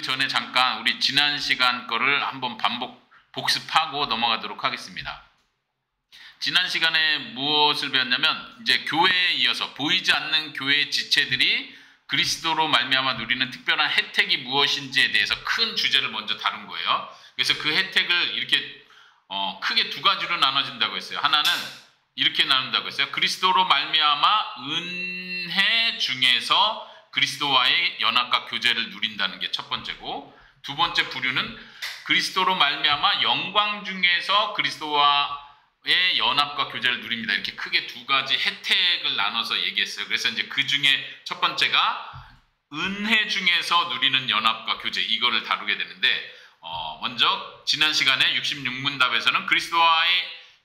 그 전에 잠깐 우리 지난 시간 거를 한번 반복 복습하고 넘어가도록 하겠습니다. 지난 시간에 무엇을 배웠냐면 이제 교회에 이어서 보이지 않는 교회 지체들이 그리스도로 말미암아 누리는 특별한 혜택이 무엇인지에 대해서 큰 주제를 먼저 다룬 거예요. 그래서 그 혜택을 이렇게 어, 크게 두 가지로 나눠진다고 했어요. 하나는 이렇게 나눈다고 했어요. 그리스도로 말미암아 은혜 중에서 그리스도와의 연합과 교제를 누린다는 게 첫 번째고 두 번째 부류는 그리스도로 말미암아 영광 중에서 그리스도와의 연합과 교제를 누립니다. 이렇게 크게 두 가지 혜택을 나눠서 얘기했어요. 그래서 이제 그 중에 첫 번째가 은혜 중에서 누리는 연합과 교제 이거를 다루게 되는데 어, 먼저 지난 시간에 66문답에서는 그리스도와의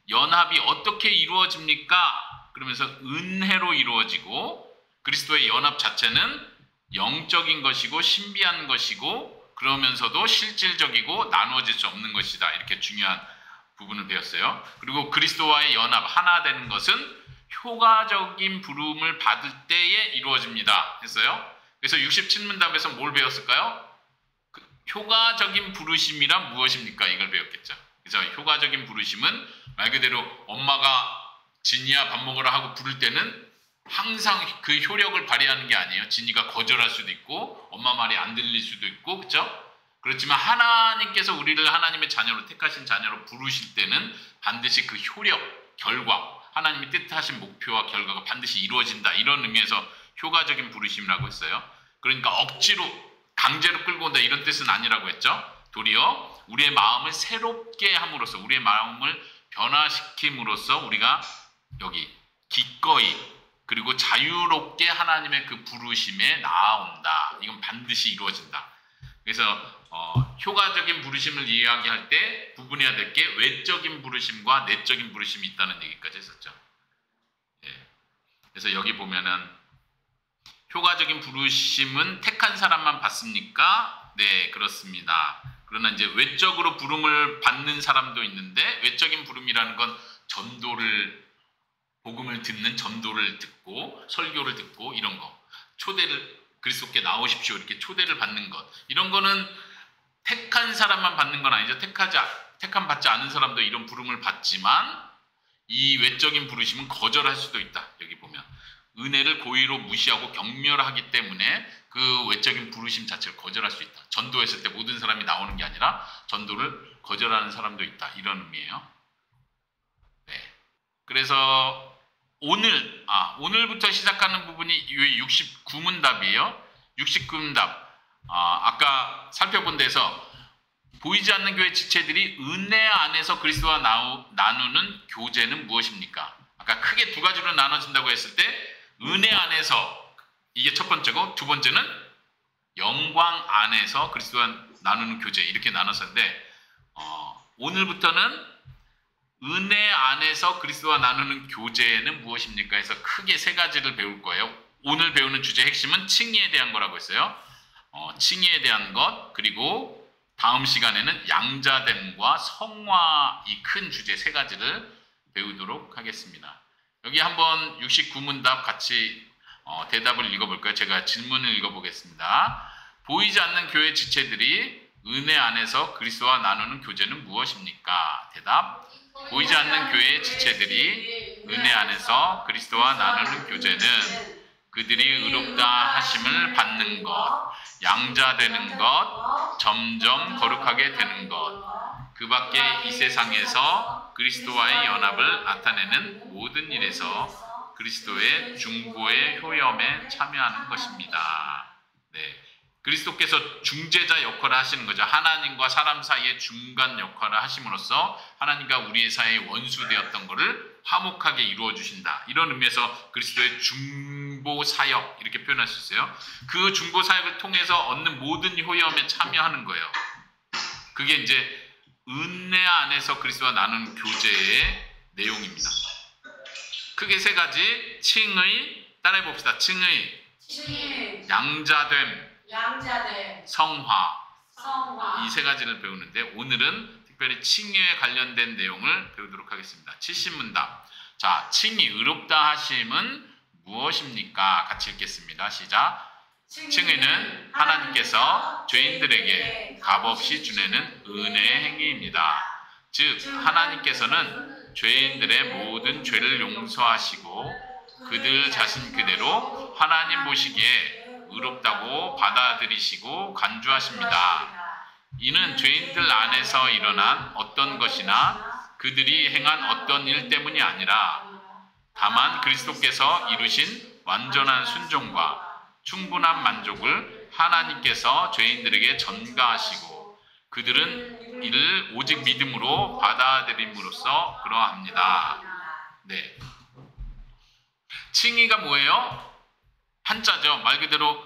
연합이 어떻게 이루어집니까? 그러면서 은혜로 이루어지고 그리스도의 연합 자체는 영적인 것이고 신비한 것이고 그러면서도 실질적이고 나누어질 수 없는 것이다. 이렇게 중요한 부분을 배웠어요. 그리고 그리스도와의 연합 하나 되는 것은 효과적인 부름을 받을 때에 이루어집니다. 했어요. 그래서 67문답에서 뭘 배웠을까요? 그 효과적인 부르심이란 무엇입니까? 이걸 배웠겠죠. 그래서 효과적인 부르심은 말 그대로 엄마가 진이야 밥 먹으라 하고 부를 때는 항상 그 효력을 발휘하는 게 아니에요. 진이가 거절할 수도 있고 엄마 말이 안 들릴 수도 있고 그렇죠? 그렇지만 하나님께서 우리를 하나님의 자녀로 택하신 자녀로 부르실 때는 반드시 그 효력, 결과, 하나님이 뜻하신 목표와 결과가 반드시 이루어진다. 이런 의미에서 효과적인 부르심이라고 했어요. 그러니까 억지로 강제로 끌고 온다 이런 뜻은 아니라고 했죠. 도리어 우리의 마음을 새롭게 함으로써 우리의 마음을 변화시킴으로써 우리가 여기 기꺼이 그리고 자유롭게 하나님의 그 부르심에 나아온다. 이건 반드시 이루어진다. 그래서 어, 효과적인 부르심을 이야기할 때 구분해야 될 게 외적인 부르심과 내적인 부르심이 있다는 얘기까지 했었죠. 예. 그래서 여기 보면은 효과적인 부르심은 택한 사람만 받습니까? 네, 그렇습니다. 그러나 이제 외적으로 부름을 받는 사람도 있는데 외적인 부름이라는 건 전도를 복음을 듣는 전도를 듣고 설교를 듣고 이런 거. 초대를 그리스도께 나오십시오. 이렇게 초대를 받는 것. 이런 거는 택한 사람만 받는 건 아니죠. 택하지 택함 받지 않은 사람도 이런 부름을 받지만 이 외적인 부르심은 거절할 수도 있다. 여기 보면. 은혜를 고의로 무시하고 경멸하기 때문에 그 외적인 부르심 자체를 거절할 수 있다. 전도했을 때 모든 사람이 나오는 게 아니라 전도를 거절하는 사람도 있다. 이런 의미예요. 네. 그래서 오늘 아 오늘부터 시작하는 부분이 69문답이에요. 69문답 아, 아까 살펴본 데서 보이지 않는 교회 지체들이 은혜 안에서 그리스도와 나우, 나누는 교제는 무엇입니까? 아까 크게 두 가지로 나눠진다고 했을 때 은혜 안에서 이게 첫 번째고 두 번째는 영광 안에서 그리스도와 나누는 교제 이렇게 나눴었는데 어, 오늘부터는 은혜 안에서 그리스도와 나누는 교제는 무엇입니까? 해서 크게 세 가지를 배울 거예요. 오늘 배우는 주제 핵심은 칭의에 대한 거라고 했어요. 어, 칭의에 대한 것 그리고 다음 시간에는 양자됨과 성화 이 큰 주제 세 가지를 배우도록 하겠습니다. 여기 한번 69문답 같이 어, 대답을 읽어볼까요? 제가 질문을 읽어보겠습니다. 보이지 않는 교회 지체들이 은혜 안에서 그리스도와 나누는 교제는 무엇입니까? 대답 보이지 않는 교회의 지체들이 은혜 안에서 그리스도와 나누는 교제는 그들이 의롭다 하심을 받는 것, 양자 되는 것, 점점 거룩하게 되는 것, 그 밖에 이 세상에서 그리스도와의 연합을 나타내는 모든 일에서 그리스도의 중보의 효염에 참여하는 것입니다. 네. 그리스도께서 중재자 역할을 하시는 거죠. 하나님과 사람 사이의 중간 역할을 하심으로써 하나님과 우리의 사이에 원수되었던 것을 화목하게 이루어 주신다. 이런 의미에서 그리스도의 중보 사역 이렇게 표현할 수 있어요. 그 중보 사역을 통해서 얻는 모든 효염에 참여하는 거예요. 그게 이제 은혜 안에서 그리스도와 나눈 교제의 내용입니다. 크게 세 가지 칭의 따라해 봅시다. 칭의, 양자됨, 양자됨, 성화 성화 이 세 가지를 배우는데 오늘은 특별히 칭의에 관련된 내용을 배우도록 하겠습니다. 70문답. 자, 칭의 의롭다 하심은 무엇입니까? 같이 읽겠습니다. 시작. 칭의는 하나님께서 죄인들에게 값없이 주내는 은혜의 행위입니다. 즉 하나님께서는 죄인들의 모든 죄를 용서하시고 그들 자신 그대로 하나님 보시기에 의롭다고 받아들이시고 간주하십니다. 이는 죄인들 안에서 일어난 어떤 것이나 그들이 행한 어떤 일 때문이 아니라 다만 그리스도께서 이루신 완전한 순종과 충분한 만족을 하나님께서 죄인들에게 전가하시고 그들은 이를 오직 믿음으로 받아들임으로써 그러합니다. 네. 칭의가 뭐예요? 한자죠. 말 그대로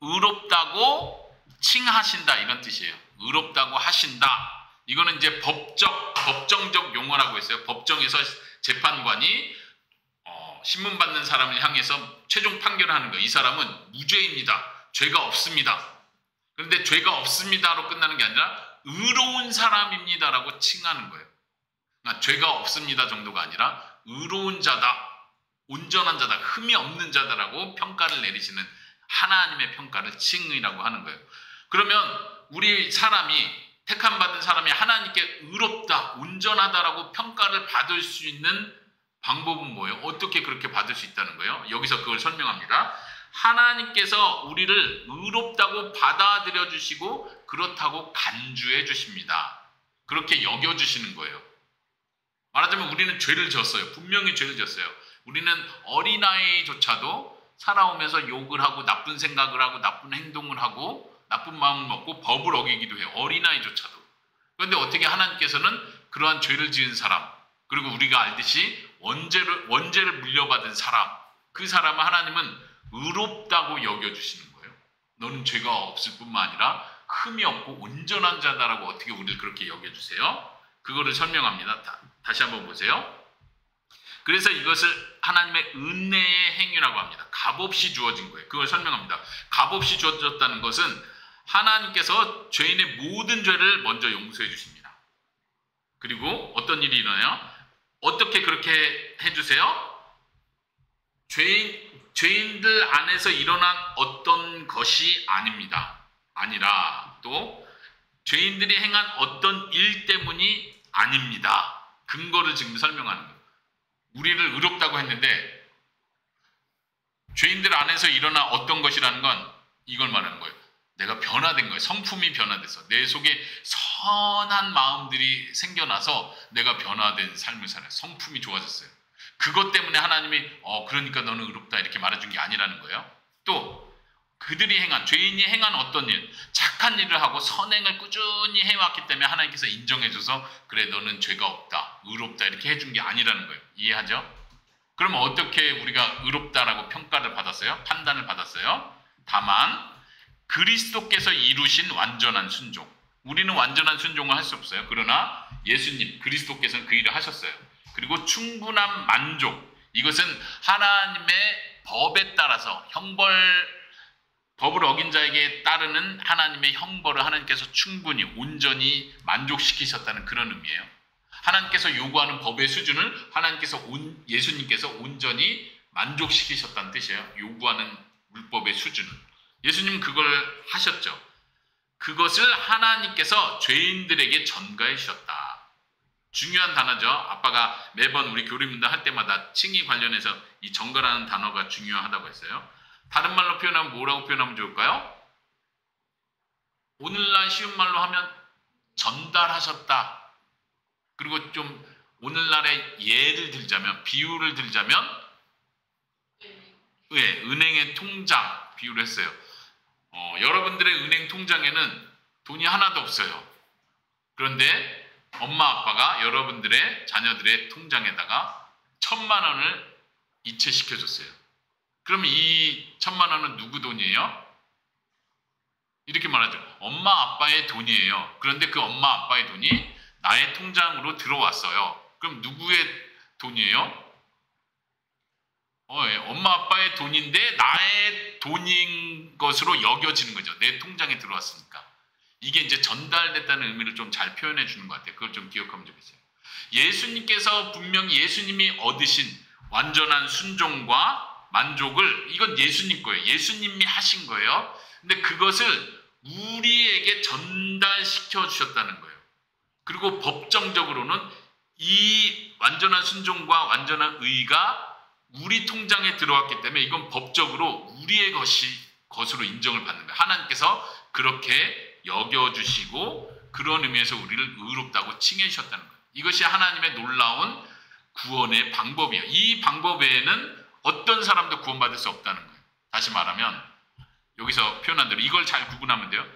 의롭다고 칭하신다 이런 뜻이에요. 의롭다고 하신다. 이거는 이제 법적 법정적 용어라고 했어요. 법정에서 재판관이 어, 신문 받는 사람을 향해서 최종 판결을 하는 거예요. 이 사람은 무죄입니다. 죄가 없습니다. 그런데 죄가 없습니다로 끝나는 게 아니라 의로운 사람입니다라고 칭하는 거예요. 그러니까 죄가 없습니다 정도가 아니라 의로운 자다, 온전한 자다, 흠이 없는 자다라고 평가를 내리시는 하나님의 평가를 칭의라고 하는 거예요. 그러면 우리 사람이 택함 받은 사람이 하나님께 의롭다, 온전하다라고 평가를 받을 수 있는 방법은 뭐예요? 어떻게 그렇게 받을 수 있다는 거예요? 여기서 그걸 설명합니다. 하나님께서 우리를 의롭다고 받아들여 주시고 그렇다고 간주해 주십니다. 그렇게 여겨 주시는 거예요. 말하자면 우리는 죄를 졌어요. 분명히 죄를 졌어요. 우리는 어린아이조차도 살아오면서 욕을 하고 나쁜 생각을 하고 나쁜 행동을 하고 나쁜 마음을 먹고 법을 어기기도 해요. 어린아이조차도. 그런데 어떻게 하나님께서는 그러한 죄를 지은 사람 그리고 우리가 알듯이 원죄를 원죄를 물려받은 사람 그 사람을 하나님은 의롭다고 여겨주시는 거예요. 너는 죄가 없을 뿐만 아니라 흠이 없고 온전한 자다라고 어떻게 우리를 그렇게 여겨주세요? 그거를 설명합니다. 다, 다시 한번 보세요. 그래서 이것을 하나님의 은혜의 행위라고 합니다. 값없이 주어진 거예요. 그걸 설명합니다. 값없이 주어졌다는 것은 하나님께서 죄인의 모든 죄를 먼저 용서해 주십니다. 그리고 어떤 일이 일어나요? 어떻게 그렇게 해주세요? 죄인, 죄인들 안에서 일어난 어떤 것이 아닙니다. 아니라 또 죄인들이 행한 어떤 일 때문이 아닙니다. 근거를 지금 설명하는 거예요. 우리를 의롭다고 했는데 죄인들 안에서 일어난 어떤 것이라는 건 이걸 말하는 거예요. 내가 변화된 거예요. 성품이 변화돼서 내 속에 선한 마음들이 생겨나서 내가 변화된 삶을 살아요. 성품이 좋아졌어요. 그것 때문에 하나님이 어 그러니까 너는 의롭다 이렇게 말해준 게 아니라는 거예요. 또 그들이 행한 죄인이 행한 어떤 일, 착한 일을 하고 선행을 꾸준히 해왔기 때문에 하나님께서 인정해줘서 그래 너는 죄가 없다, 의롭다 이렇게 해준 게 아니라는 거예요. 이해하죠? 그러면 어떻게 우리가 의롭다라고 평가를 받았어요? 판단을 받았어요? 다만 그리스도께서 이루신 완전한 순종. 우리는 완전한 순종을 할 수 없어요. 그러나 예수님, 그리스도께서는 그 일을 하셨어요. 그리고 충분한 만족. 이것은 하나님의 법에 따라서 형벌 법을 어긴 자에게 따르는 하나님의 형벌을 하나님께서 충분히 온전히 만족시키셨다는 그런 의미예요. 하나님께서 요구하는 법의 수준을 하나님께서 온, 예수님께서 온전히 만족시키셨다는 뜻이에요. 요구하는 물법의 수준을. 예수님은 그걸 하셨죠. 그것을 하나님께서 죄인들에게 전가해 주셨다. 중요한 단어죠. 아빠가 매번 우리 교리문답 할 때마다 칭의 관련해서 이 전가라는 단어가 중요하다고 했어요. 다른 말로 표현하면 뭐라고 표현하면 좋을까요? 오늘날 쉬운 말로 하면 전달하셨다. 그리고 좀 오늘날의 예를 들자면 비유를 들자면 네, 은행의 통장 비유를 했어요. 어, 여러분들의 은행 통장에는 돈이 하나도 없어요. 그런데 엄마 아빠가 여러분들의 자녀들의 통장에다가 천만 원을 이체시켜 줬어요. 그럼 이 천만 원은 누구 돈이에요? 이렇게 말하죠. 엄마 아빠의 돈이에요. 그런데 그 엄마 아빠의 돈이 나의 통장으로 들어왔어요. 그럼 누구의 돈이에요? 어, 예. 엄마 아빠의 돈인데 나의 돈인 것으로 여겨지는 거죠. 내 통장에 들어왔으니까. 이게 이제 전달됐다는 의미를 좀 잘 표현해 주는 것 같아요. 그걸 좀 기억하면 좋겠어요. 예수님께서 분명히 예수님이 얻으신 완전한 순종과 만족을 이건 예수님 거예요. 예수님이 하신 거예요. 근데 그것을 우리에게 전달시켜 주셨다는 거예요. 그리고 법정적으로는 이 완전한 순종과 완전한 의가 우리 통장에 들어왔기 때문에 이건 법적으로 우리의 것이 것으로 인정을 받는 거예요. 하나님께서 그렇게 여겨주시고 그런 의미에서 우리를 의롭다고 칭해 주셨다는 거예요. 이것이 하나님의 놀라운 구원의 방법이에요. 이 방법 외에는 어떤 사람도 구원받을 수 없다는 거예요. 다시 말하면 여기서 표현한 대로 이걸 잘 구분하면 돼요.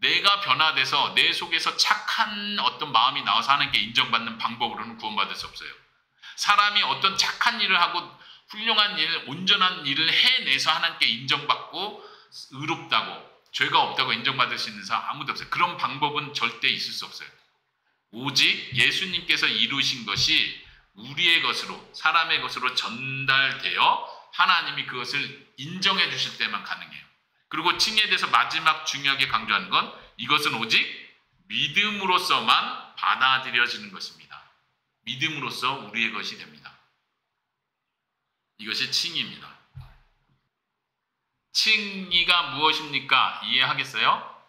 내가 변화돼서 내 속에서 착한 어떤 마음이 나와서 하나님께 인정받는 방법으로는 구원받을 수 없어요. 사람이 어떤 착한 일을 하고 훌륭한 일, 온전한 일을 해내서 하나님께 인정받고 의롭다고 죄가 없다고 인정받을 수 있는 사람 아무도 없어요. 그런 방법은 절대 있을 수 없어요. 오직 예수님께서 이루신 것이 우리의 것으로 사람의 것으로 전달되어 하나님이 그것을 인정해 주실 때만 가능해요. 그리고 칭에 대해서 마지막 중요하게 강조하는 건 이것은 오직 믿음으로서만 받아들여지는 것입니다. 믿음으로써 우리의 것이 됩니다. 이것이 칭입니다. 칭의가 무엇입니까? 이해하겠어요?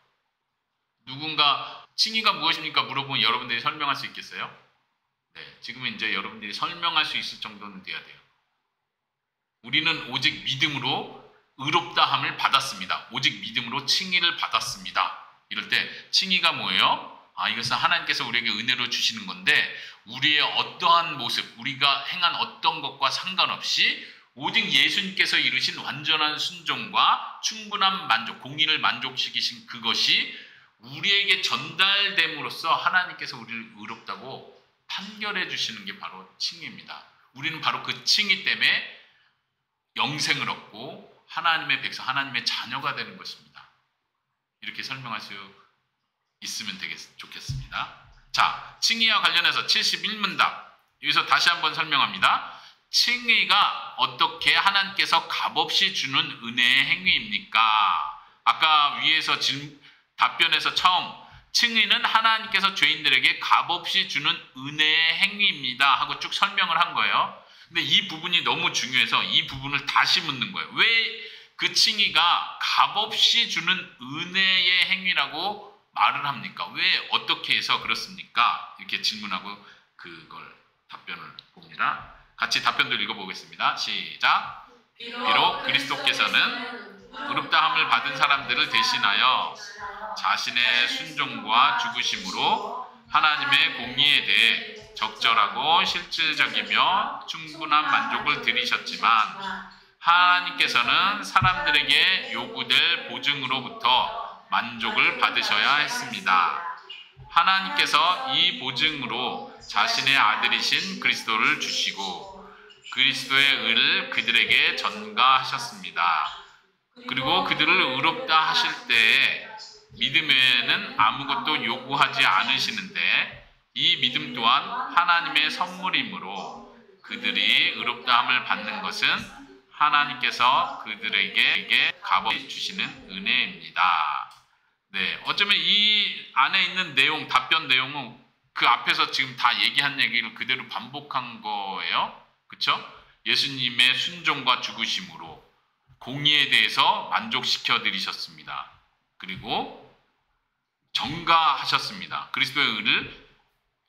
누군가 칭의가 무엇입니까? 물어보면 여러분들이 설명할 수 있겠어요? 네, 지금은 이제 여러분들이 설명할 수 있을 정도는 돼야 돼요. 우리는 오직 믿음으로 의롭다함을 받았습니다. 오직 믿음으로 칭의를 받았습니다. 이럴 때 칭의가 뭐예요? 아, 이것은 하나님께서 우리에게 은혜로 주시는 건데 우리의 어떠한 모습, 우리가 행한 어떤 것과 상관없이 오직 예수님께서 이루신 완전한 순종과 충분한 만족, 공의를 만족시키신 그것이 우리에게 전달됨으로써 하나님께서 우리를 의롭다고 판결해 주시는 게 바로 칭의입니다. 우리는 바로 그 칭의 때문에 영생을 얻고 하나님의 백성, 하나님의 자녀가 되는 것입니다. 이렇게 설명할 수 있으면 되겠, 좋겠습니다. 자, 칭의와 관련해서 71문답. 여기서 다시 한번 설명합니다. 칭의가 어떻게 하나님께서 값없이 주는 은혜의 행위입니까? 아까 위에서 질, 답변에서 처음 칭의는 하나님께서 죄인들에게 값없이 주는 은혜의 행위입니다 하고 쭉 설명을 한 거예요. 근데 이 부분이 너무 중요해서 이 부분을 다시 묻는 거예요. 왜 그 칭의가 값없이 주는 은혜의 행위라고 말을 합니까? 왜 어떻게 해서 그렇습니까? 이렇게 질문하고 그걸 답변을 봅니다. 같이 답변도 읽어보겠습니다. 시작. 비록 그리스도께서는 의롭다함을 받은 사람들을 대신하여 자신의 순종과 죽으심으로 하나님의 공의에 대해 적절하고 실질적이며 충분한 만족을 드리셨지만 하나님께서는 사람들에게 요구될 보증으로부터 만족을 받으셔야 했습니다. 하나님께서 이 보증으로 자신의 아들이신 그리스도를 주시고 그리스도의 의를 그들에게 전가하셨습니다. 그리고 그들을 의롭다 하실 때에 믿음에는 아무것도 요구하지 않으시는데 이 믿음 또한 하나님의 선물이므로 그들이 의롭다함을 받는 것은 하나님께서 그들에게 값없이 주시는 은혜입니다. 네, 어쩌면 이 안에 있는 내용, 답변 내용은 그 앞에서 지금 다 얘기한 얘기를 그대로 반복한 거예요. 그쵸? 예수님의 순종과 죽으심으로 공의에 대해서 만족시켜 드리셨습니다. 그리고 정가하셨습니다. 그리스도의 의를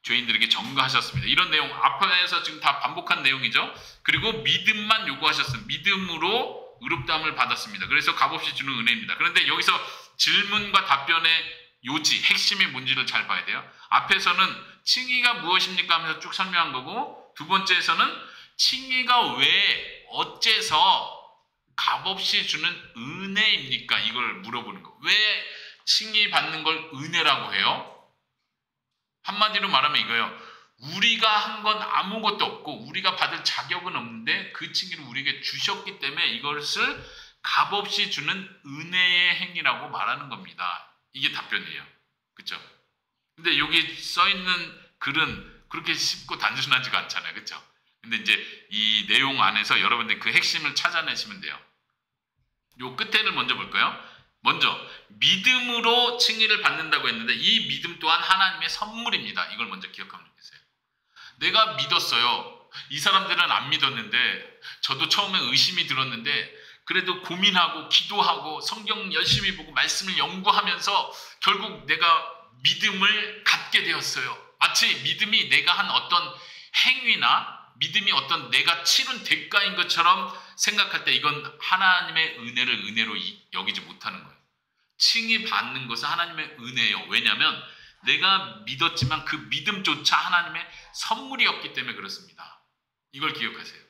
죄인들에게 정가하셨습니다. 이런 내용 앞에서 지금 다 반복한 내용이죠. 그리고 믿음만 요구하셨습니다. 믿음으로 의롭다함을 받았습니다. 그래서 값없이 주는 은혜입니다. 그런데 여기서 질문과 답변의 요지, 핵심이 뭔지를 잘 봐야 돼요. 앞에서는 칭의가 무엇입니까 하면서 쭉 설명한 거고 두 번째에서는 칭의가 왜 어째서 값없이 주는 은혜입니까? 이걸 물어보는 거. 왜 칭의 받는 걸 은혜라고 해요? 한마디로 말하면 이거예요. 우리가 한 건 아무것도 없고 우리가 받을 자격은 없는데 그 칭의를 우리에게 주셨기 때문에 이것을 값없이 주는 은혜의 행위라고 말하는 겁니다. 이게 답변이에요. 그렇죠? 근데 여기 써 있는 글은 그렇게 쉽고 단순하지가 않잖아요. 그렇죠? 근데 이제 이 내용 안에서 여러분들 그 핵심을 찾아내시면 돼요. 요 끝에를 먼저 볼까요? 먼저 믿음으로 칭의를 받는다고 했는데 이 믿음 또한 하나님의 선물입니다. 이걸 먼저 기억하면 좋겠어요. 내가 믿었어요. 이 사람들은 안 믿었는데 저도 처음에 의심이 들었는데 그래도 고민하고 기도하고 성경 열심히 보고 말씀을 연구하면서 결국 내가 믿음을 갖게 되었어요. 마치 믿음이 내가 한 어떤 행위나 믿음이 어떤 내가 치른 대가인 것처럼 생각할 때 이건 하나님의 은혜를 은혜로 여기지 못하는 거예요. 칭이 받는 것은 하나님의 은혜예요. 왜냐하면 내가 믿었지만 그 믿음조차 하나님의 선물이었기 때문에 그렇습니다. 이걸 기억하세요.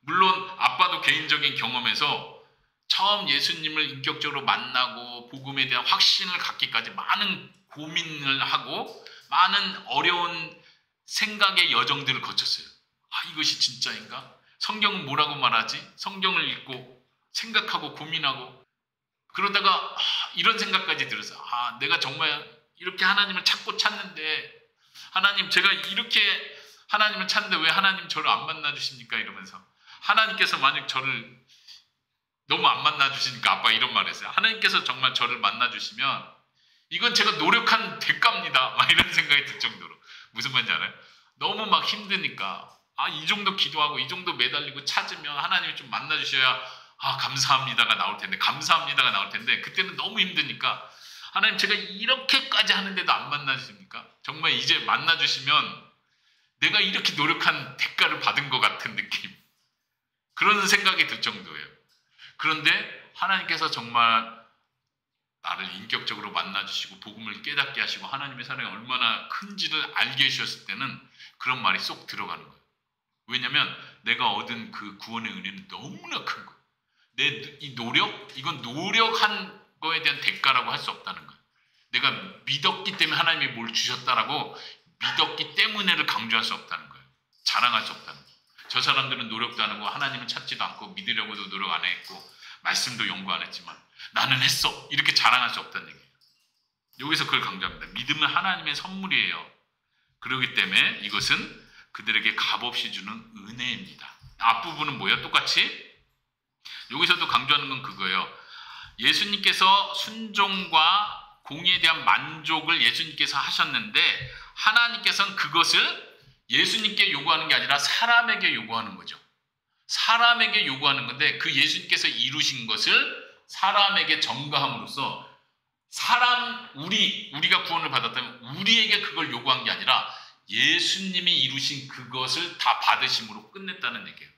물론 아빠도 개인적인 경험에서 처음 예수님을 인격적으로 만나고 복음에 대한 확신을 갖기까지 많은 고민을 하고 많은 어려운 생각의 여정들을 거쳤어요. 아, 이것이 진짜인가? 성경은 뭐라고 말하지? 성경을 읽고 생각하고 고민하고 그러다가 아, 이런 생각까지 들었어요. 아, 내가 정말 이렇게 하나님을 찾고 찾는데 하나님 제가 이렇게 하나님을 찾는데 왜 하나님 저를 안 만나 주십니까? 이러면서 하나님께서 만약 저를 너무 안 만나 주시니까 아빠 이런 말 했어요. 하나님께서 정말 저를 만나 주시면 이건 제가 노력한 대가입니다. 막 이런 생각이 들 정도로 무슨 말인지 알아요? 너무 막 힘드니까 아 이 정도 기도하고 이 정도 매달리고 찾으면 하나님이 좀 만나 주셔야 아 감사합니다가 나올 텐데 감사합니다가 나올 텐데 그때는 너무 힘드니까 하나님 제가 이렇게까지 하는데도 안 만나주십니까? 정말 이제 만나주시면 내가 이렇게 노력한 대가를 받은 것 같은 느낌. 그런 생각이 들 정도예요. 그런데 하나님께서 정말 나를 인격적으로 만나주시고 복음을 깨닫게 하시고 하나님의 사랑이 얼마나 큰지를 알게 해주셨을 때는 그런 말이 쏙 들어가는 거예요. 왜냐하면 내가 얻은 그 구원의 은혜는 너무나 큰 거예요. 내 이 노력, 이건 노력한 거에 대한 대가라고 할 수 없다는 거예요. 내가 믿었기 때문에 하나님이 뭘 주셨다라고 믿었기 때문에를 강조할 수 없다는 거예요. 자랑할 수 없다는 거예요. 저 사람들은 노력도 안 하고 하나님을 찾지도 않고 믿으려고도 노력 안 했고 말씀도 연구 안 했지만 나는 했어. 이렇게 자랑할 수 없다는 얘기예요. 여기서 그걸 강조합니다. 믿음은 하나님의 선물이에요. 그렇기 때문에 이것은 그들에게 값없이 주는 은혜입니다. 앞부분은 뭐예요? 똑같이 여기서도 강조하는 건 그거예요. 예수님께서 순종과 공의에 대한 만족을 예수님께서 하셨는데 하나님께서는 그것을 예수님께 요구하는 게 아니라 사람에게 요구하는 거죠. 사람에게 요구하는 건데 그 예수님께서 이루신 것을 사람에게 전가함으로써 사람 우리 우리가 구원을 받았다면 우리에게 그걸 요구한 게 아니라 예수님이 이루신 그것을 다 받으심으로 끝냈다는 얘기예요.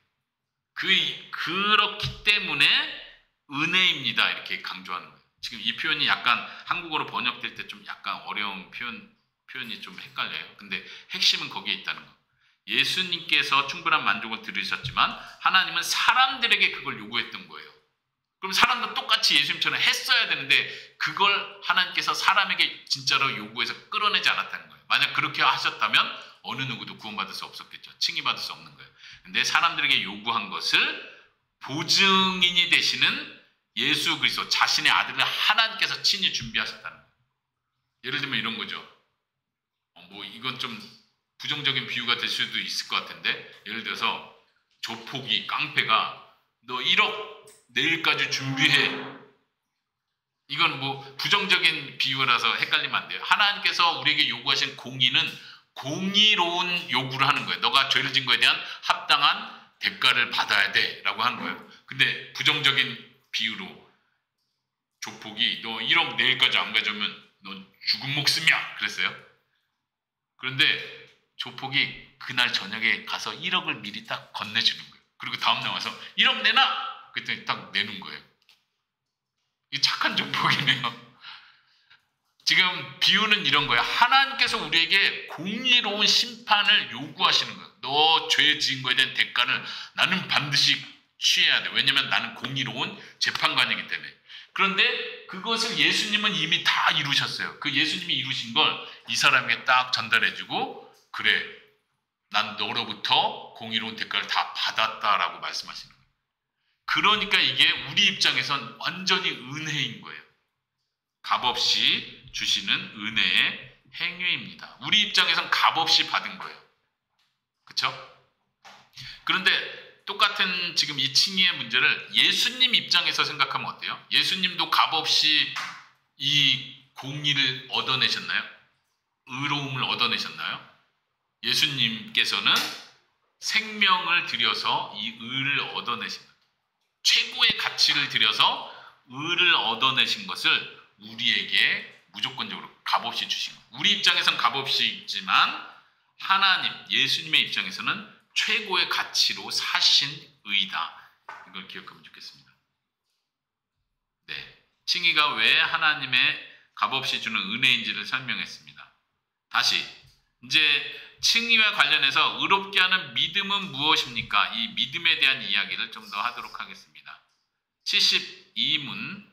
그 그렇기 때문에 은혜입니다. 이렇게 강조하는 거예요. 지금 이 표현이 약간 한국어로 번역될 때 좀 약간 어려운 표현, 표현이 좀 헷갈려요. 근데 핵심은 거기에 있다는 거. 예수님께서 충분한 만족을 들으셨지만 하나님은 사람들에게 그걸 요구했던 거예요. 그럼 사람도 똑같이 예수님처럼 했어야 되는데 그걸 하나님께서 사람에게 진짜로 요구해서 끌어내지 않았다는 거예요. 만약 그렇게 하셨다면 어느 누구도 구원받을 수 없었겠죠. 칭의받을 수 없는 거예요. 근데 사람들에게 요구한 것을 보증인이 되시는 예수 그리스도 자신의 아들을 하나님께서 친히 준비하셨다는 거예요. 예를 들면 이런 거죠. 어, 뭐 이건 좀 부정적인 비유가 될 수도 있을 것 같은데 예를 들어서 조폭이 깡패가 너 1억 내일까지 준비해. 이건 뭐 부정적인 비유라서 헷갈리면 안 돼요. 하나님께서 우리에게 요구하신 공의는 공의로운 요구를 하는 거예요. 너가 죄를 진 거에 대한 합당한 대가를 받아야 돼 라고 하는 거예요. 근데 부정적인 비유로 조폭이 너 1억 내일까지 안 가져오면 넌 죽은 목숨이야 그랬어요. 그런데 조폭이 그날 저녁에 가서 1억을 미리 딱 건네주는 거예요. 그리고 다음날 와서 1억 내놔! 그랬더니 딱 내는 거예요. 이 착한 조폭이네요. 지금 비유는 이런 거예요. 하나님께서 우리에게 공의로운 심판을 요구하시는 거예요. 너 죄 지은 거에 대한 대가를 나는 반드시 취해야 돼. 왜냐면 나는 공의로운 재판관이기 때문에. 그런데 그것을 예수님은 이미 다 이루셨어요. 그 예수님이 이루신 걸 이 사람에게 딱 전달해주고 그래 난 너로부터 공의로운 대가를 다 받았다라고 말씀하시는 거예요. 그러니까 이게 우리 입장에선 완전히 은혜인 거예요. 값없이 주시는 은혜의 행위입니다. 우리 입장에선 값없이 받은 거예요. 그렇죠? 그런데 똑같은 지금 이 칭의의 문제를 예수님 입장에서 생각하면 어때요? 예수님도 값없이 이 공의를 얻어내셨나요? 의로움을 얻어내셨나요? 예수님께서는 생명을 들여서 이 의를 얻어내신 것. 최고의 가치를 들여서 의를 얻어내신 것을 우리에게 무조건적으로 값없이 주신 것. 우리 입장에선 값없이 있지만 하나님, 예수님의 입장에서는 최고의 가치로 사신 의다. 이걸 기억하면 좋겠습니다. 네. 칭의가 왜 하나님의 값없이 주는 은혜인지를 설명했습니다. 다시 이제 칭의와 관련해서 의롭게 하는 믿음은 무엇입니까? 이 믿음에 대한 이야기를 좀 더 하도록 하겠습니다. 72문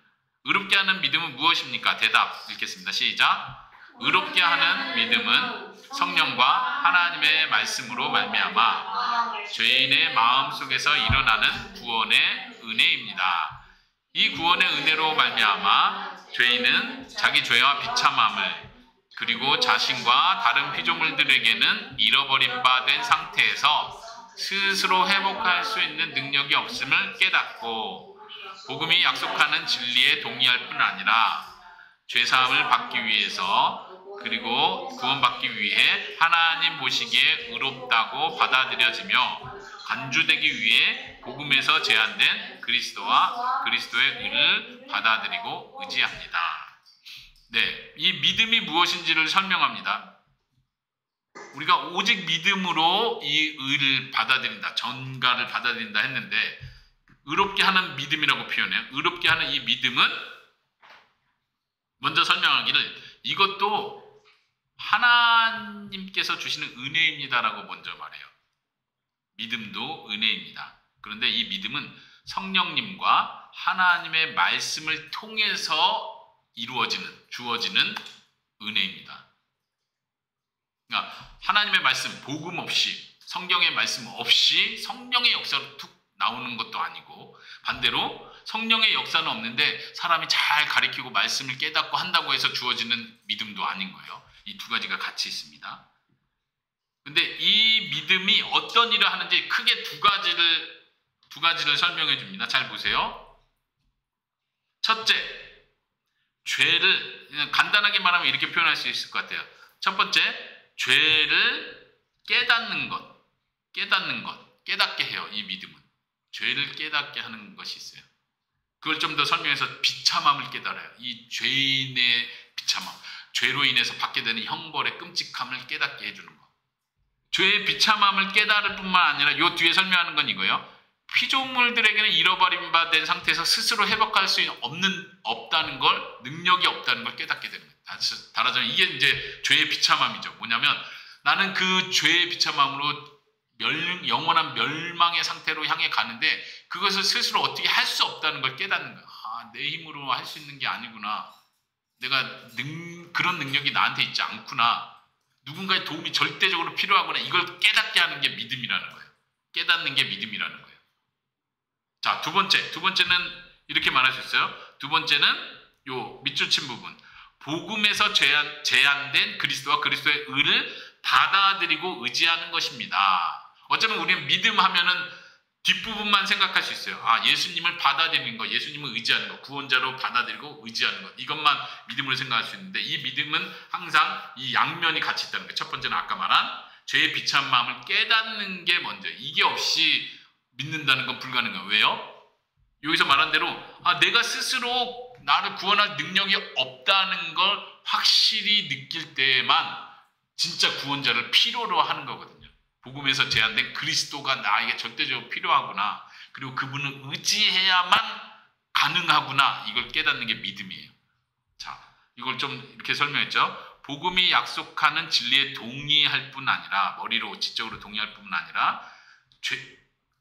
의롭게 하는 믿음은 무엇입니까? 대답 읽겠습니다. 시작. 의롭게 하는 믿음은 성령과 하나님의 말씀으로 말미암아 죄인의 마음 속에서 일어나는 구원의 은혜입니다. 이 구원의 은혜로 말미암아 죄인은 자기 죄와 비참함을 그리고 자신과 다른 피조물들에게는 잃어버린 바 된 상태에서 스스로 회복할 수 있는 능력이 없음을 깨닫고 복음이 약속하는 진리에 동의할 뿐 아니라 죄사함을 받기 위해서 그리고 구원받기 위해 하나님 보시기에 의롭다고 받아들여지며 간주되기 위해 복음에서 제한된 그리스도와 그리스도의 의를 받아들이고 의지합니다. 네, 이 믿음이 무엇인지를 설명합니다. 우리가 오직 믿음으로 이 의를 받아들인다, 전가를 받아들인다 했는데 의롭게 하는 믿음이라고 표현해요. 의롭게 하는 이 믿음은 먼저 설명하기를 이것도 하나님께서 주시는 은혜입니다라고 먼저 말해요. 믿음도 은혜입니다. 그런데 이 믿음은 성령님과 하나님의 말씀을 통해서 이루어지는, 주어지는 은혜입니다. 그러니까 하나님의 말씀, 복음 없이, 성경의 말씀 없이 성령의 역사로 툭 나오는 것도 아니고 반대로 성령의 역사는 없는데 사람이 잘 가리키고 말씀을 깨닫고 한다고 해서 주어지는 믿음도 아닌 거예요. 이 두 가지가 같이 있습니다. 근데 이 믿음이 어떤 일을 하는지 크게 두 가지를 두 가지를 설명해 줍니다. 잘 보세요. 첫째, 죄를 간단하게 말하면 이렇게 표현할 수 있을 것 같아요. 첫 번째, 죄를 깨닫는 것, 깨닫는 것, 깨닫게 해요. 이 믿음은 죄를 깨닫게 하는 것이 있어요. 그걸 좀 더 설명해서 비참함을 깨달아요. 이 죄인의 비참함, 죄로 인해서 받게 되는 형벌의 끔찍함을 깨닫게 해주는 것. 죄의 비참함을 깨달을 뿐만 아니라 요 뒤에 설명하는 건 이거예요. 피조물들에게는 잃어버린 바 된 상태에서 스스로 회복할 수 없는 없다는 걸 능력이 없다는 걸 깨닫게 되는 거예요. 달아자면 이게 이제 죄의 비참함이죠. 뭐냐면 나는 그 죄의 비참함으로 멸, 영원한 멸망의 상태로 향해 가는데 그것을 스스로 어떻게 할 수 없다는 걸 깨닫는 거야. 아, 내 힘으로 할 수 있는 게 아니구나. 내가 능, 그런 능력이 나한테 있지 않구나. 누군가의 도움이 절대적으로 필요하구나. 이걸 깨닫게 하는 게 믿음이라는 거예요. 깨닫는 게 믿음이라는 거예요. 자, 두 번째. 두 번째는 이렇게 말할 수 있어요. 두 번째는 요 밑줄 친 부분. 복음에서 제한, 제한된 그리스도와 그리스도의 의를 받아들이고 의지하는 것입니다. 어쩌면 우리는 믿음 하면은 뒷부분만 생각할 수 있어요. 아, 예수님을 받아들이는 것, 예수님을 의지하는 것, 구원자로 받아들이고 의지하는 것. 이것만 믿음으로 생각할 수 있는데 이 믿음은 항상 이 양면이 같이 있다는 거예요. 첫 번째는 아까 말한 죄의 비찬 마음을 깨닫는 게 먼저. 이게 없이 믿는다는 건 불가능해요. 왜요? 여기서 말한 대로 아, 내가 스스로 나를 구원할 능력이 없다는 걸 확실히 느낄 때만 진짜 구원자를 필요로 하는 거거든요. 복음에서 제한된 그리스도가 나에게 절대적으로 필요하구나. 그리고 그분을 의지해야만 가능하구나. 이걸 깨닫는 게 믿음이에요. 자, 이걸 좀 이렇게 설명했죠. 복음이 약속하는 진리에 동의할 뿐 아니라 머리로 지적으로 동의할 뿐 아니라 죄,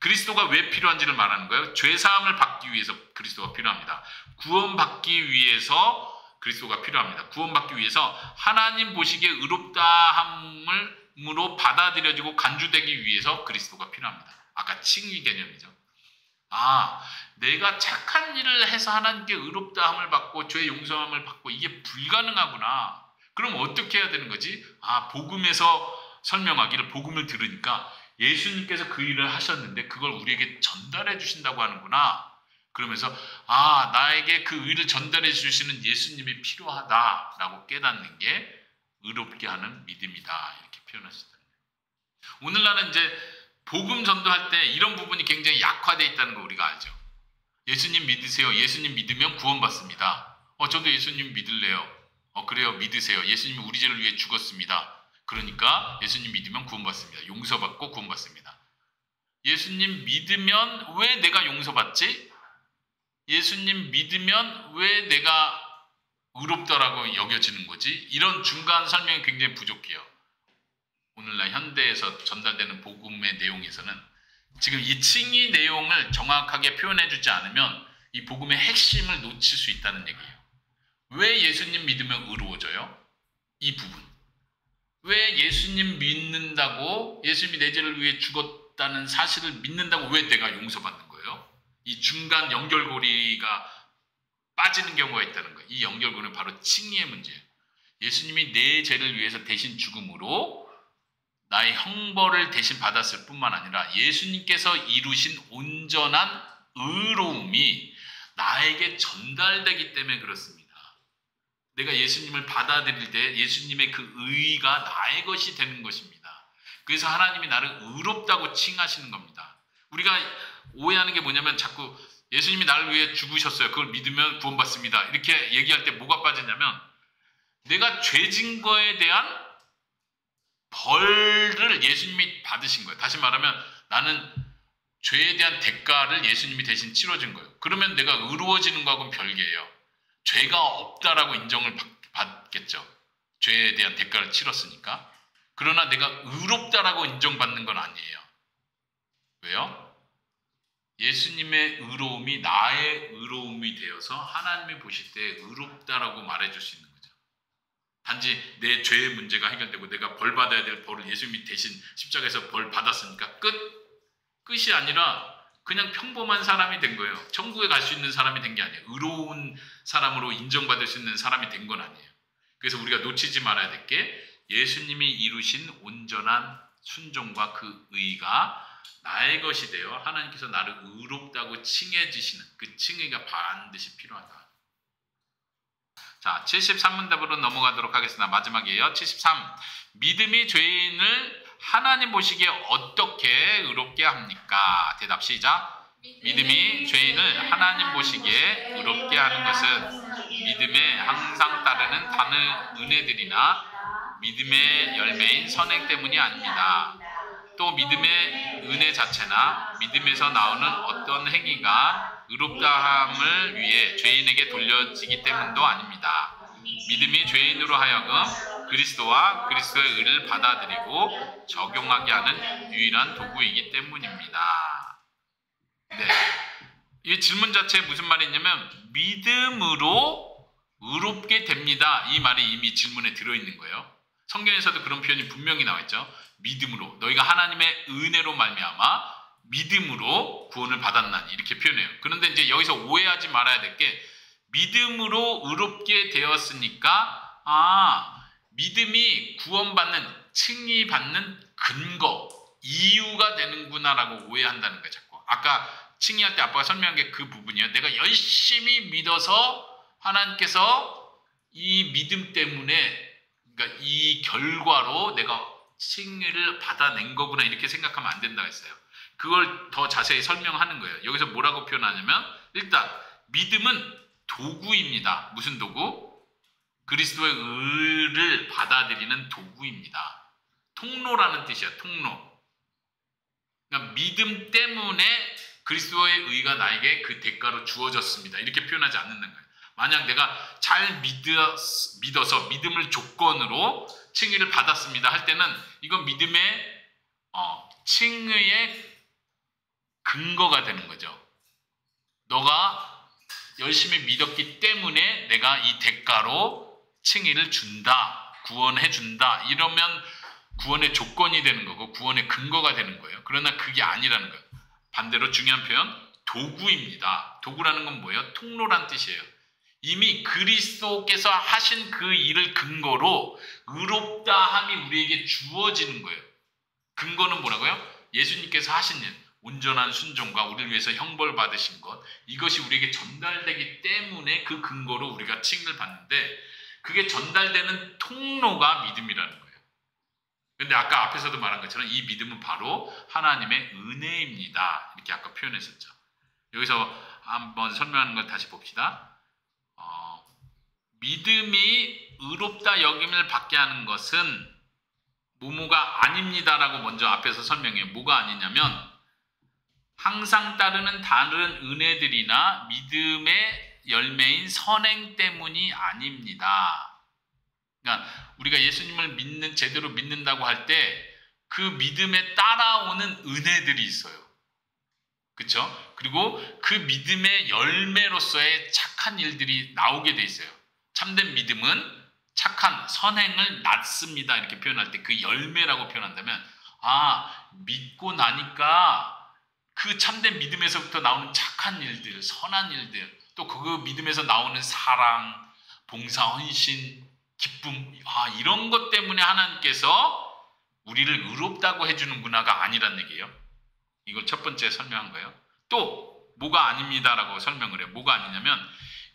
그리스도가 왜 필요한지를 말하는 거예요. 죄 사함을 받기 위해서 그리스도가 필요합니다. 구원받기 위해서 그리스도가 필요합니다. 구원받기 위해서 하나님 보시기에 의롭다함을 으로 받아들여지고 간주되기 위해서 그리스도가 필요합니다. 아까 칭의 개념이죠. 아, 내가 착한 일을 해서 하나님께 의롭다함을 받고 죄 용서함을 받고 이게 불가능하구나. 그럼 어떻게 해야 되는 거지? 아, 복음에서 설명하기를 복음을 들으니까 예수님께서 그 일을 하셨는데 그걸 우리에게 전달해 주신다고 하는구나. 그러면서 아, 나에게 그 의를 전달해 주시는 예수님이 필요하다라고 깨닫는 게 의롭게 하는 믿음이다. 표현하시다. 오늘날은 이제 복음 전도할 때 이런 부분이 굉장히 약화되어 있다는 거 우리가 알죠. 예수님 믿으세요. 예수님 믿으면 구원받습니다. 어, 저도 예수님 믿을래요. 어, 그래요. 믿으세요. 예수님이 우리 죄를 위해 죽었습니다. 그러니까 예수님 믿으면 구원받습니다. 용서받고 구원받습니다. 예수님 믿으면 왜 내가 용서받지? 예수님 믿으면 왜 내가 의롭다라고 여겨지는 거지? 이런 중간 설명이 굉장히 부족해요. 오늘날 현대에서 전달되는 복음의 내용에서는 지금 이 칭의 내용을 정확하게 표현해 주지 않으면 이 복음의 핵심을 놓칠 수 있다는 얘기예요. 왜 예수님 믿으면 의로워져요? 이 부분. 왜 예수님 믿는다고 예수님이 내 죄를 위해 죽었다는 사실을 믿는다고 왜 내가 용서받는 거예요? 이 중간 연결고리가 빠지는 경우가 있다는 거예요. 이 연결고리는 바로 칭의의 문제예요. 예수님이 내 죄를 위해서 대신 죽음으로 나의 형벌을 대신 받았을 뿐만 아니라 예수님께서 이루신 온전한 의로움이 나에게 전달되기 때문에 그렇습니다. 내가 예수님을 받아들일 때 예수님의 그 의가 나의 것이 되는 것입니다. 그래서 하나님이 나를 의롭다고 칭하시는 겁니다. 우리가 오해하는 게 뭐냐면 자꾸 예수님이 나를 위해 죽으셨어요. 그걸 믿으면 구원받습니다. 이렇게 얘기할 때 뭐가 빠지냐면 내가 죄진 거에 대한 벌을 예수님이 받으신 거예요. 다시 말하면 나는 죄에 대한 대가를 예수님이 대신 치러준 거예요. 그러면 내가 의로워지는 거하고는 별개예요. 죄가 없다라고 인정을 받겠죠. 죄에 대한 대가를 치렀으니까. 그러나 내가 의롭다라고 인정받는 건 아니에요. 왜요? 예수님의 의로움이 나의 의로움이 되어서 하나님이 보실 때 의롭다라고 말해줄 수 있는 거죠. 단지 내 죄의 문제가 해결되고 내가 벌 받아야 될 벌을 예수님이 대신 십자가에서 벌 받았으니까 끝. 끝이 아니라 그냥 평범한 사람이 된 거예요. 천국에 갈 수 있는 사람이 된 게 아니에요. 의로운 사람으로 인정받을 수 있는 사람이 된 건 아니에요. 그래서 우리가 놓치지 말아야 될 게 예수님이 이루신 온전한 순종과 그 의가 나의 것이 되어 하나님께서 나를 의롭다고 칭해 주시는 그 칭의가 반드시 필요하다. 자, 73문 답으로 넘어가도록 하겠습니다. 마지막이에요. 73. 믿음이 죄인을 하나님 보시기에 어떻게 의롭게 합니까? 대답 시작. 믿음이 죄인을 하나님 보시기에 의롭게 하는 것은 믿음에 항상 따르는 다른 은혜들이나 믿음의 열매인 선행 때문이 아닙니다. 또 믿음의 은혜 자체나 믿음에서 나오는 어떤 행위가 의롭다함을 위해 죄인에게 돌려지기 때문도 아닙니다. 믿음이 죄인으로 하여금 그리스도와 그리스도의 의를 받아들이고 적용하게 하는 유일한 도구이기 때문입니다. 네. 이 질문 자체에 무슨 말이 있냐면 믿음으로 의롭게 됩니다. 이 말이 이미 질문에 들어있는 거예요. 성경에서도 그런 표현이 분명히 나와 있죠. 믿음으로 너희가 하나님의 은혜로 말미암아 믿음으로 구원을 받았나니 이렇게 표현해요. 그런데 이제 여기서 오해하지 말아야 될 게 믿음으로 의롭게 되었으니까 아 믿음이 구원받는 칭의받는 근거 이유가 되는구나라고 오해한다는 거예요. 자꾸 아까 칭의할 때 아빠가 설명한 게 그 부분이에요. 내가 열심히 믿어서 하나님께서 이 믿음 때문에 그러니까 이 결과로 내가 칭의를 받아낸 거구나 이렇게 생각하면 안 된다 했어요. 그걸 더 자세히 설명하는 거예요. 여기서 뭐라고 표현하냐면 일단 믿음은 도구입니다. 무슨 도구? 그리스도의 의를 받아들이는 도구입니다. 통로라는 뜻이야. 통로. 그러니까 믿음 때문에 그리스도의 의가 나에게 그 대가로 주어졌습니다. 이렇게 표현하지 않는다는 거예요. 만약 내가 잘 믿어, 믿어서 믿음을 조건으로 칭의를 받았습니다 할 때는 이건 믿음의 어, 칭의의 근거가 되는 거죠. 너가 열심히 믿었기 때문에 내가 이 대가로 칭의를 준다, 구원해 준다. 이러면 구원의 조건이 되는 거고 구원의 근거가 되는 거예요. 그러나 그게 아니라는 거예요. 반대로 중요한 표현 도구입니다. 도구라는 건 뭐예요? 통로란 뜻이에요. 이미 그리스도께서 하신 그 일을 근거로 의롭다함이 우리에게 주어지는 거예요. 근거는 뭐라고요? 예수님께서 하신 일, 온전한 순종과 우리를 위해서 형벌 받으신 것, 이것이 우리에게 전달되기 때문에 그 근거로 우리가 칭을 받는데 그게 전달되는 통로가 믿음이라는 거예요. 근데 아까 앞에서도 말한 것처럼 이 믿음은 바로 하나님의 은혜입니다. 이렇게 아까 표현했었죠. 여기서 한번 설명하는 걸 다시 봅시다. 어, 믿음이 의롭다 여김을 받게 하는 것은 무무가 아닙니다라고 먼저 앞에서 설명해요. 뭐가 아니냐면 항상 따르는 다른 은혜들이나 믿음의 열매인 선행 때문이 아닙니다. 그러니까 우리가 예수님을 믿는 제대로 믿는다고 할 때 그 믿음에 따라오는 은혜들이 있어요. 그렇죠? 그리고 그 믿음의 열매로서의 착한 일들이 나오게 돼 있어요. 참된 믿음은 착한 선행을 낳습니다. 이렇게 표현할 때 그 열매라고 표현한다면 아 믿고 나니까 그 참된 믿음에서부터 나오는 착한 일들, 선한 일들, 또 그 믿음에서 나오는 사랑, 봉사, 헌신, 기쁨, 아 이런 것 때문에 하나님께서 우리를 의롭다고 해주는구나가 아니란 얘기예요. 이걸 첫 번째 설명한 거예요. 또 뭐가 아닙니다라고 설명을 해요. 뭐가 아니냐면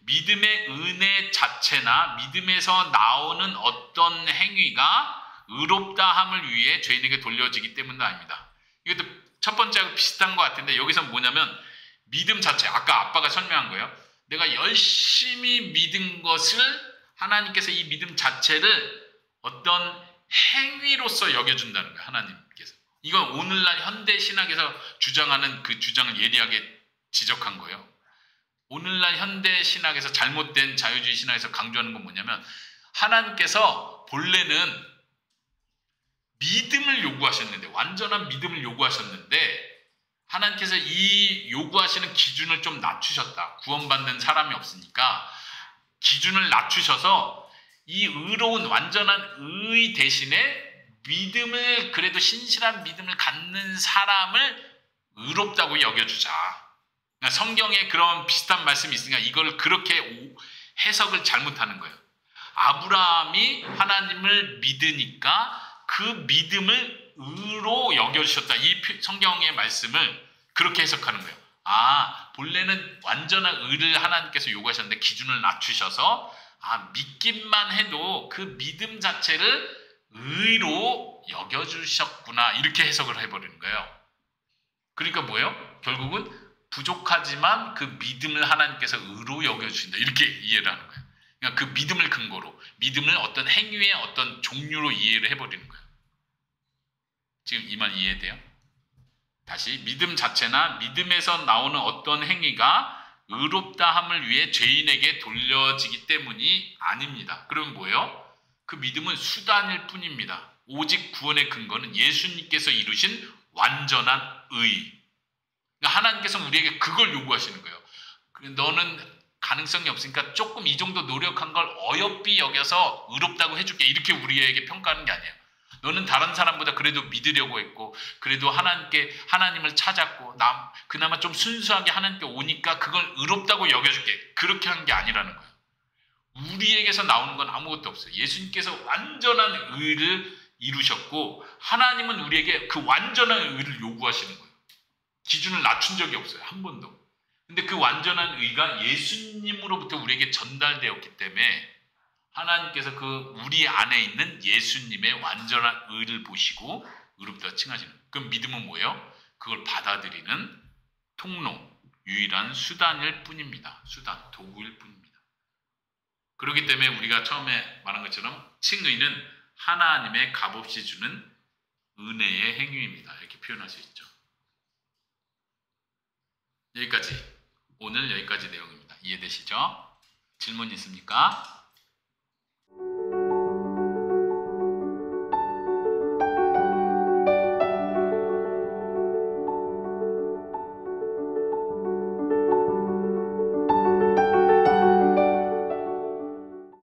믿음의 은혜 자체나 믿음에서 나오는 어떤 행위가 의롭다함을 위해 죄인에게 돌려지기 때문도 아닙니다. 이것도 첫 번째하고 비슷한 것 같은데 여기서 뭐냐면 믿음 자체 아까 아빠가 설명한 거예요. 내가 열심히 믿은 것을 하나님께서 이 믿음 자체를 어떤 행위로서 여겨준다는 거예요. 하나님께서. 이건 오늘날 현대 신학에서 주장하는 그 주장을 예리하게 지적한 거예요. 오늘날 현대 신학에서 잘못된 자유주의 신학에서 강조하는 건 뭐냐면 하나님께서 본래는 믿음을 요구하셨는데 완전한 믿음을 요구하셨는데 하나님께서 이 요구하시는 기준을 좀 낮추셨다. 구원받는 사람이 없으니까 기준을 낮추셔서 이 의로운 완전한 의 대신에 믿음을 그래도 신실한 믿음을 갖는 사람을 의롭다고 여겨주자. 그러니까 성경에 그런 비슷한 말씀이 있으니까 이걸 그렇게 해석을 잘못하는 거예요. 아브라함이 하나님을 믿으니까 그 믿음을 의로 여겨주셨다. 이 성경의 말씀을 그렇게 해석하는 거예요. 아, 본래는 완전한 의를 하나님께서 요구하셨는데 기준을 낮추셔서 아, 믿기만 해도 그 믿음 자체를 의로 여겨주셨구나. 이렇게 해석을 해버리는 거예요. 그러니까 뭐예요? 결국은 부족하지만 그 믿음을 하나님께서 의로 여겨주신다. 이렇게 이해를 하는 거예요. 그러니까 그 믿음을 근거로, 믿음을 어떤 행위의 어떤 종류로 이해를 해버리는 거예요. 지금 이 말 이해돼요? 다시 믿음 자체나 믿음에서 나오는 어떤 행위가 의롭다함을 위해 죄인에게 돌려지기 때문이 아닙니다. 그럼 뭐예요? 그 믿음은 수단일 뿐입니다. 오직 구원의 근거는 예수님께서 이루신 완전한 의. 그러니까 하나님께서 우리에게 그걸 요구하시는 거예요. 너는 가능성이 없으니까 조금 이 정도 노력한 걸 어여삐 여겨서 의롭다고 해줄게. 이렇게 우리에게 평가하는 게 아니에요. 너는 다른 사람보다 그래도 믿으려고 했고, 그래도 하나님께, 하나님을 찾았고, 남, 그나마 좀 순수하게 하나님께 오니까 그걸 의롭다고 여겨줄게. 그렇게 한 게 아니라는 거예요. 우리에게서 나오는 건 아무것도 없어요. 예수님께서 완전한 의를 이루셨고, 하나님은 우리에게 그 완전한 의를 요구하시는 거예요. 기준을 낮춘 적이 없어요. 한 번도. 근데 그 완전한 의가 예수님으로부터 우리에게 전달되었기 때문에 하나님께서 그 우리 안에 있는 예수님의 완전한 의를 보시고 의롭다 칭하시는 그 믿음은 뭐예요? 그걸 받아들이는 통로, 유일한 수단일 뿐입니다. 수단, 도구일 뿐입니다. 그렇기 때문에 우리가 처음에 말한 것처럼 칭의는 하나님의 값없이 주는 은혜의 행위입니다. 이렇게 표현할 수 있죠. 여기까지 오늘 여기까지 내용입니다. 이해되시죠? 질문 있습니까?